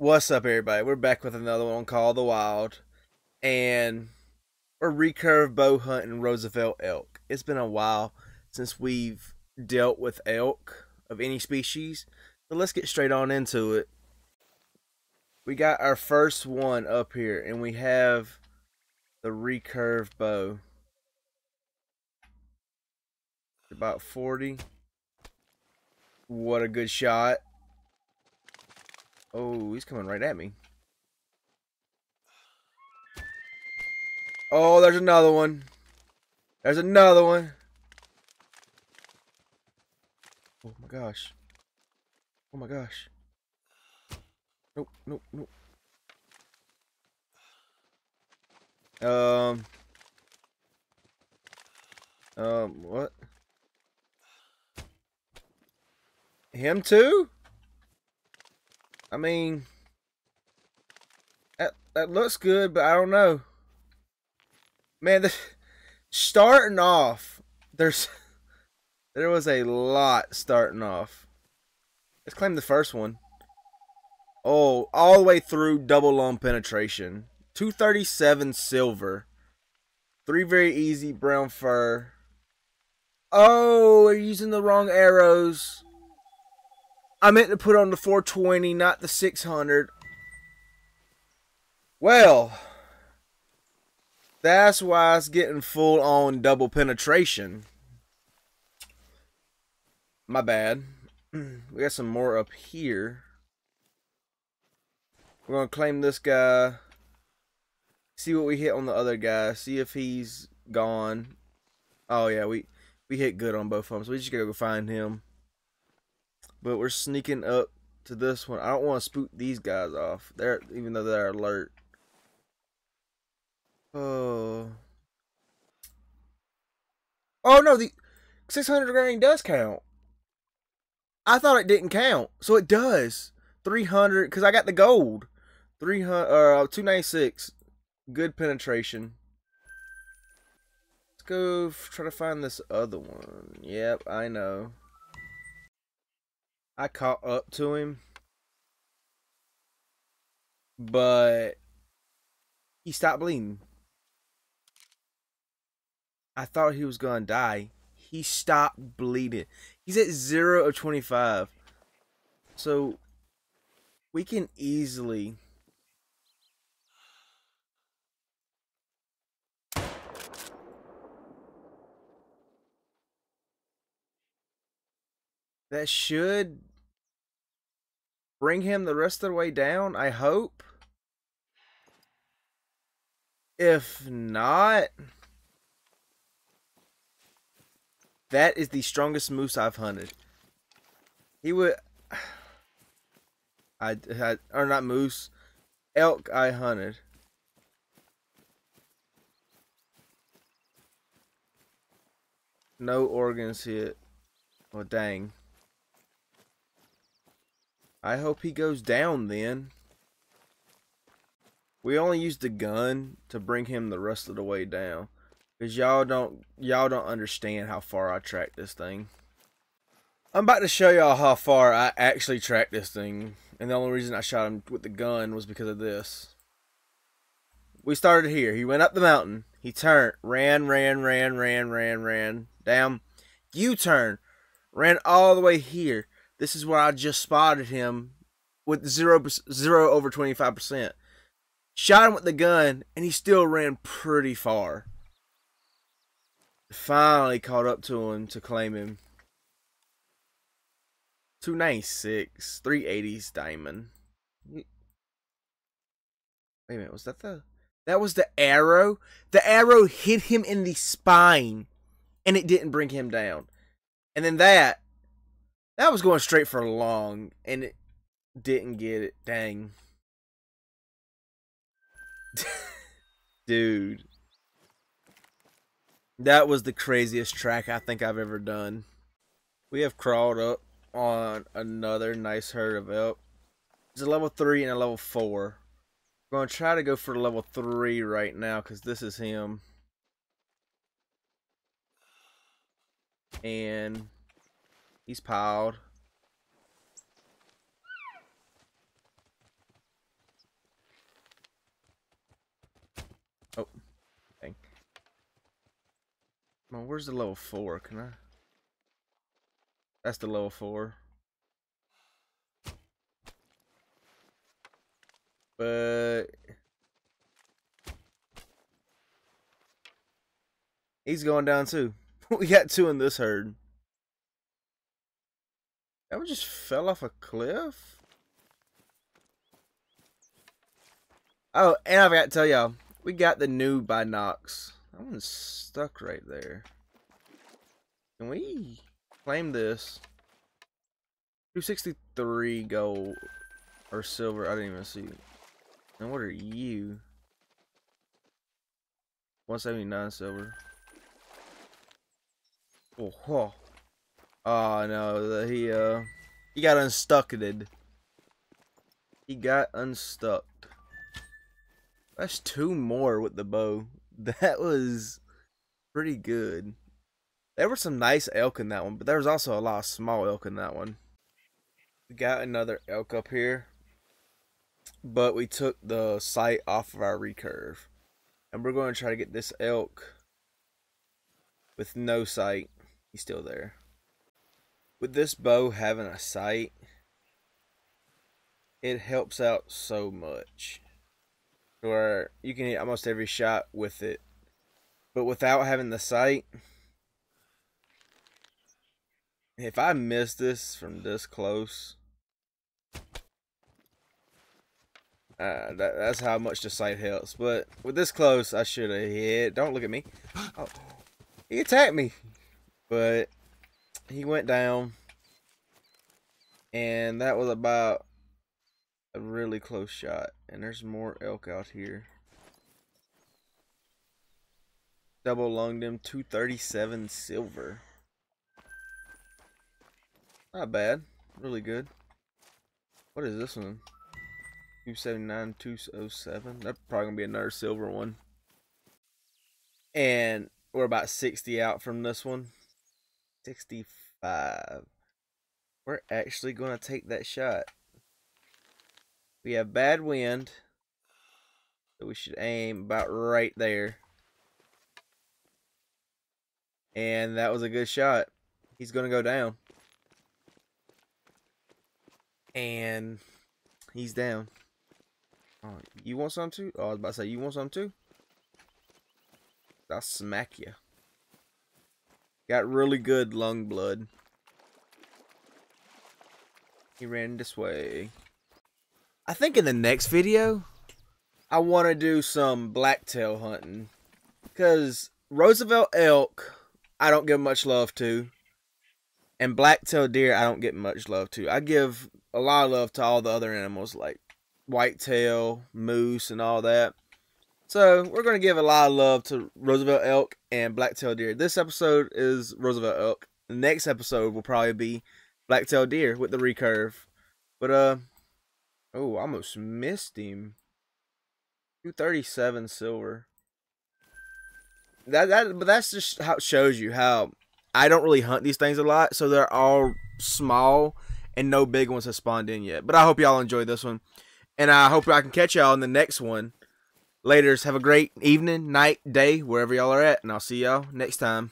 What's up, everybody? We're back with another one Call of the Wild, and we're recurve bow hunting Roosevelt elk. It's been a while since we've dealt with elk of any species, so let's get straight on into it. We got our first one up here, and we have the recurve bow. About 40. What a good shot. Oh, he's coming right at me. Oh, there's another one. There's another one. Oh my gosh. Oh my gosh. Nope, nope, nope. Um. Um, what? Him too? I mean, that that looks good, but I don't know. Man, the, starting off, there's there was a lot starting off. Let's claim the first one. Oh, all the way through double lung penetration. 237 silver. Three very easy brown fur. Oh, we're using the wrong arrows. I meant to put on the 420, not the 600. Well, that's why it's getting full on double penetration. My bad. We got some more up here. We're going to claim this guy. See what we hit on the other guy. See if he's gone. Oh, yeah, we, we hit good on both of them. So we just got to go find him. But we're sneaking up to this one. I don't want to spook these guys off. They're even though they're alert. Oh. Oh no, the 600 grain does count. I thought it didn't count. So it does. 300 cuz I got the gold. 300 uh 296. Good penetration. Let's go try to find this other one. Yep, I know. I caught up to him, but he stopped bleeding. I thought he was gonna die. He stopped bleeding. He's at zero of twenty-five, so we can easily. That should bring him the rest of the way down, I hope. If not, that is the strongest moose I've hunted. He would, I had, or not moose, elk I hunted. No organs hit. Oh, dang. I hope he goes down then. We only used the gun to bring him the rest of the way down. Cause y'all don't y'all don't understand how far I tracked this thing. I'm about to show y'all how far I actually tracked this thing. And the only reason I shot him with the gun was because of this. We started here. He went up the mountain. He turned. Ran, ran, ran, ran, ran, ran. Down. U-turn. Ran all the way here. This is where I just spotted him with zero zero over twenty five percent. Shot him with the gun, and he still ran pretty far. Finally caught up to him to claim him. 296, 380s diamond. Wait a minute, was that the that was the arrow? The arrow hit him in the spine and it didn't bring him down. And then that that was going straight for long, and it didn't get it. Dang. Dude. That was the craziest track I think I've ever done. We have crawled up on another nice herd of elk. It's a level 3 and a level 4. We're going to try to go for level 3 right now because this is him. And He's piled. Oh, dang. Come on, where's the level four? Can I? That's the level four. But he's going down too. we got two in this herd. That one just fell off a cliff. Oh, and I forgot to tell y'all, we got the new by binocs. That one's stuck right there. Can we claim this? 263 gold or silver. I didn't even see. It. And what are you? 179 silver. Oh, oh. Oh no, he uh he got unstuck. He got unstuck. That's two more with the bow. That was pretty good. There were some nice elk in that one, but there was also a lot of small elk in that one. We got another elk up here, but we took the sight off of our recurve. And we're going to try to get this elk with no sight. He's still there. With this bow having a sight, it helps out so much where you can hit almost every shot with it. But without having the sight, if I miss this from this close, uh, that, that's how much the sight helps. But with this close, I should have hit. Don't look at me. Oh, he attacked me. But he went down. And that was about a really close shot. And there's more elk out here. Double lunged him, 237 silver. Not bad. Really good. What is this one? 279, 207. That's probably to be another silver one. And we're about 60 out from this one. 65. We're actually going to take that shot. We have bad wind. So we should aim about right there. And that was a good shot. He's going to go down. And he's down. Oh, you want some too? Oh, I was about to say, you want some too? I'll smack you. Got really good lung blood. He ran this way. I think in the next video, I want to do some blacktail hunting. Because Roosevelt elk, I don't give much love to. And blacktail deer, I don't get much love to. I give a lot of love to all the other animals like whitetail, moose, and all that. So we're going to give a lot of love to Roosevelt elk and blacktail deer. This episode is Roosevelt elk. The next episode will probably be blacktail deer with the recurve. But uh, Oh, almost missed him. 237 silver. That that but that's just how it shows you how I don't really hunt these things a lot, so they're all small and no big ones have spawned in yet. But I hope y'all enjoyed this one. And I hope I can catch y'all in the next one. Laters, have a great evening, night, day, wherever y'all are at, and I'll see y'all next time.